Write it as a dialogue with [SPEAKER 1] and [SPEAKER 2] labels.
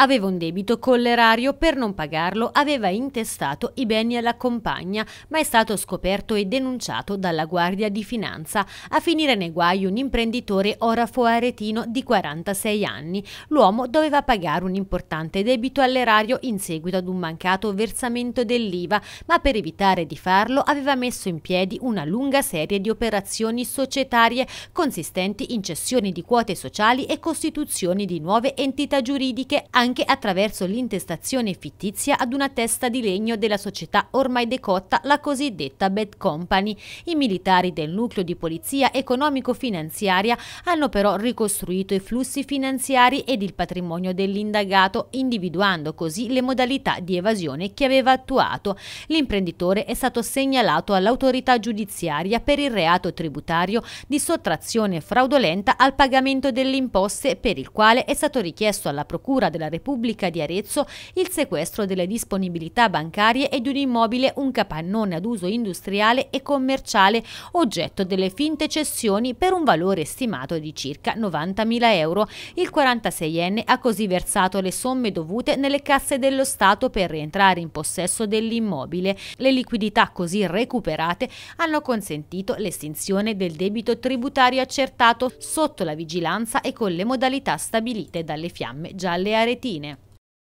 [SPEAKER 1] Aveva un debito con l'erario, per non pagarlo aveva intestato i beni alla compagna, ma è stato scoperto e denunciato dalla Guardia di Finanza. A finire nei guai un imprenditore orafo aretino di 46 anni. L'uomo doveva pagare un importante debito all'erario in seguito ad un mancato versamento dell'IVA, ma per evitare di farlo aveva messo in piedi una lunga serie di operazioni societarie consistenti in cessioni di quote sociali e costituzioni di nuove entità giuridiche anche attraverso l'intestazione fittizia ad una testa di legno della società ormai decotta, la cosiddetta Bad Company. I militari del nucleo di polizia economico-finanziaria hanno però ricostruito i flussi finanziari ed il patrimonio dell'indagato, individuando così le modalità di evasione che aveva attuato. L'imprenditore è stato segnalato all'autorità giudiziaria per il reato tributario di sottrazione fraudolenta al pagamento delle imposte per il quale è stato richiesto alla Procura della Repubblica di Arezzo il sequestro delle disponibilità bancarie e di un immobile, un capannone ad uso industriale e commerciale, oggetto delle finte cessioni per un valore stimato di circa 90.000 euro. Il 46enne ha così versato le somme dovute nelle casse dello Stato per rientrare in possesso dell'immobile. Le liquidità così recuperate hanno consentito l'estinzione del debito tributario accertato sotto la vigilanza e con le modalità stabilite dalle fiamme gialle aretine mattine.